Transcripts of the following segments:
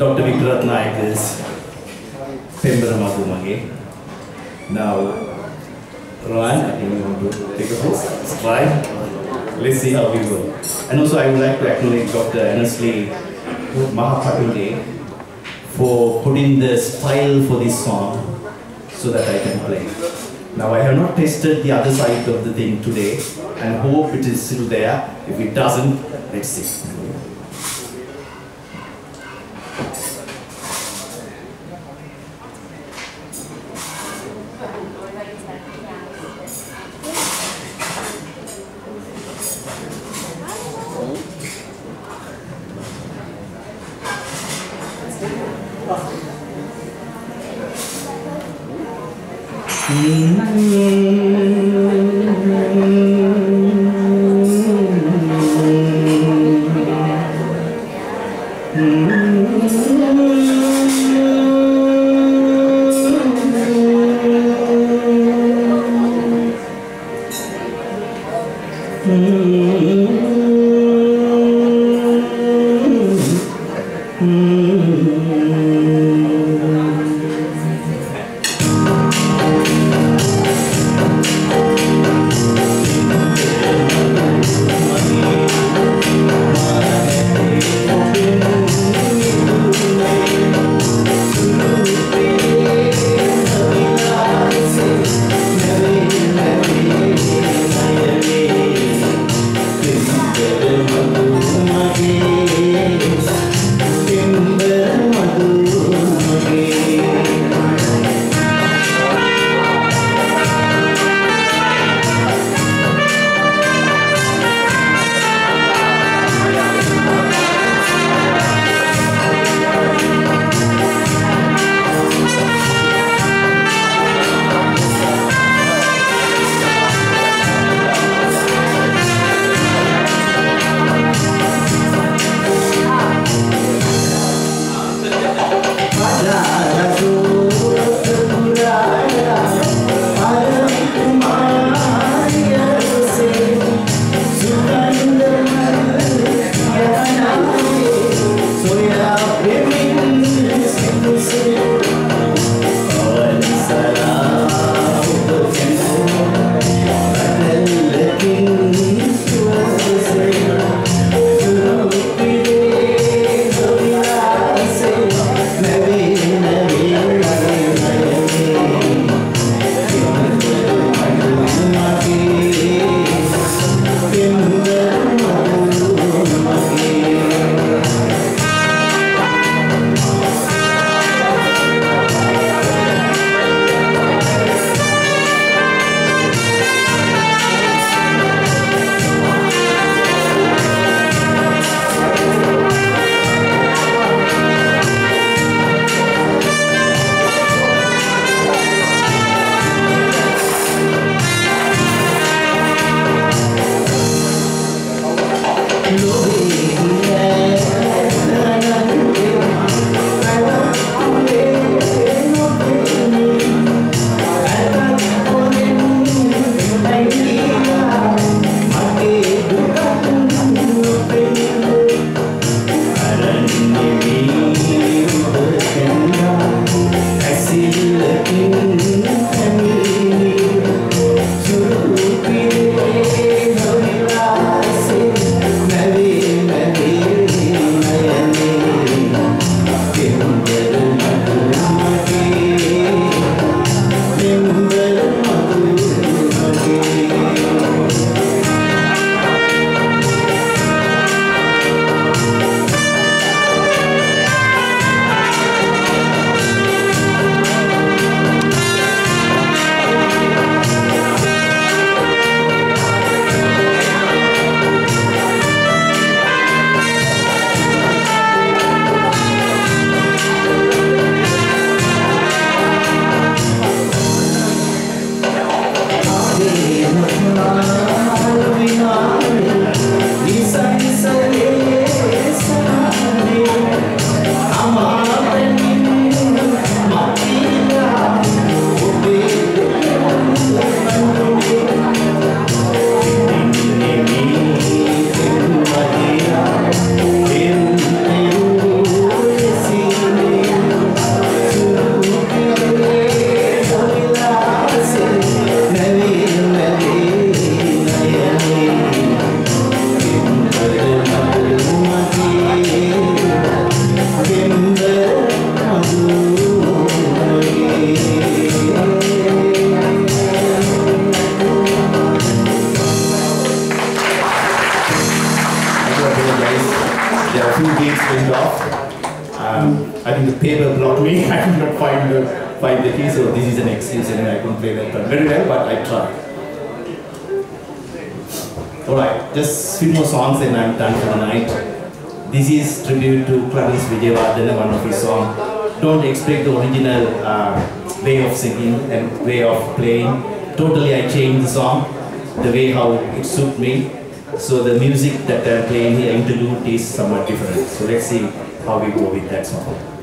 Dr. Victor Ratnayake's Pembara Madhumage. Now, Rohan, I think you want to take a host, try. Let's see how we go. And also, I would like to acknowledge Dr. Annesley Mahapatunde for putting the style for this song so that I can play. Now I have not tested the other side of the thing today and hope it is still there. If it doesn't, let's see. tiếng Nave Alright, just few more songs and I'm done for the night. This is tribute to Clarence Wijewardena, one of his songs. Don't expect the original uh, way of singing and way of playing. Totally I changed the song, the way how it suit me. So the music that I'm playing here, interlude, is somewhat different. So let's see how we go with that song.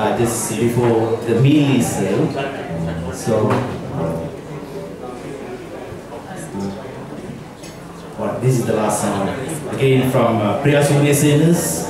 uh, is before the meal is served. So, well, this is the last song. Again from uh, Priya Sumesenas,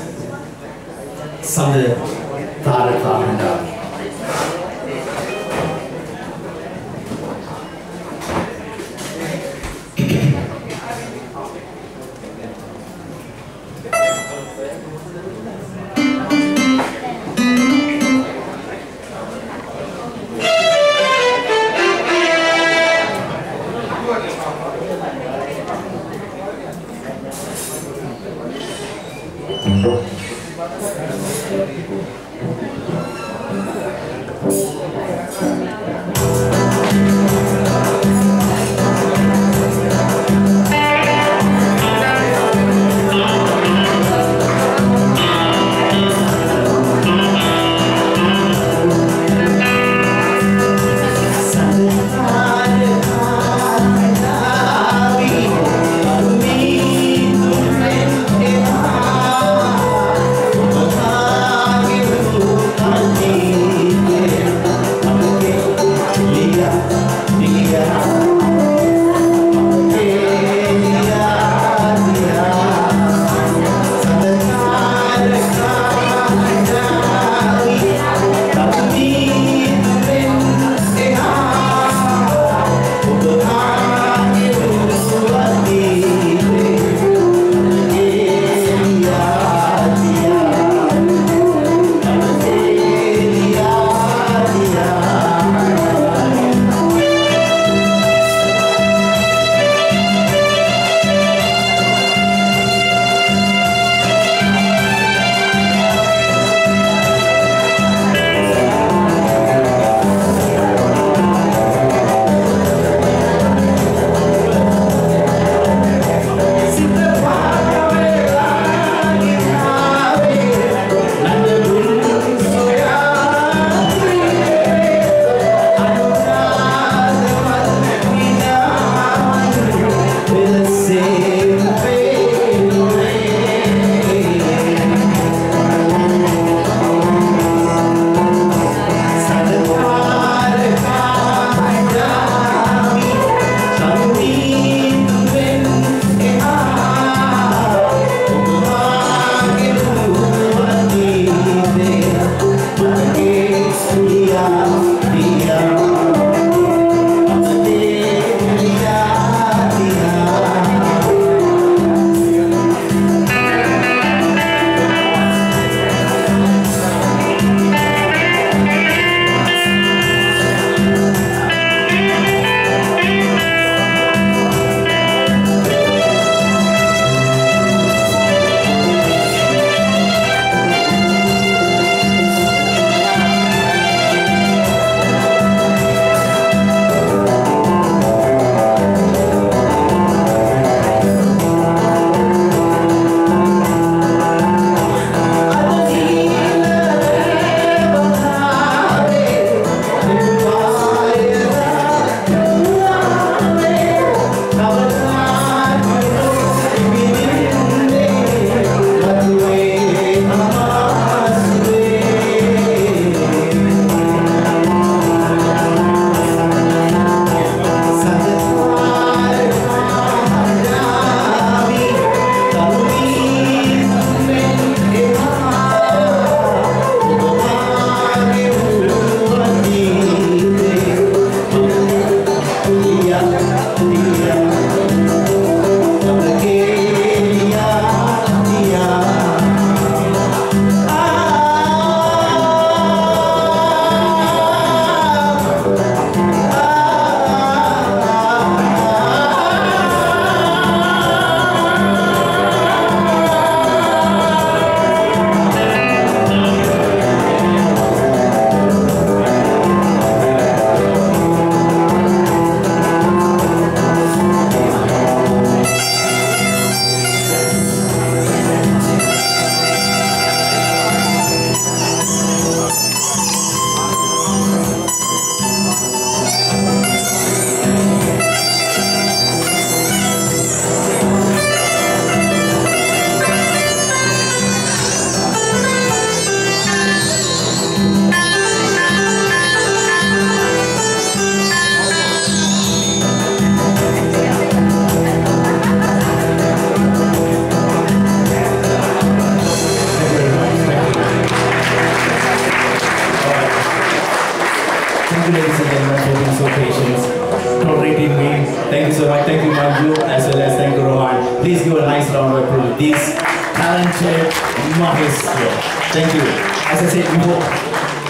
talented maestro. Thank you. As I said before,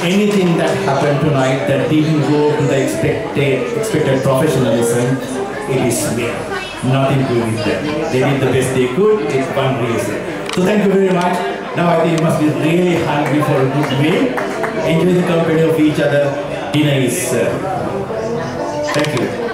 anything that happened tonight that didn't go to the expected, expected professionalism, it is me. Nothing to do with them. They did the best they could. It's one reason. So thank you very much. Now I think you must be really hungry for a good meal. Enjoy the company of each other. Dinner is served. Thank you.